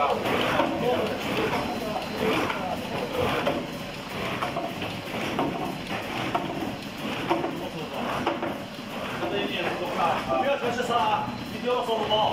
Yeah. 不要偷吃菜啊！一定要收红包。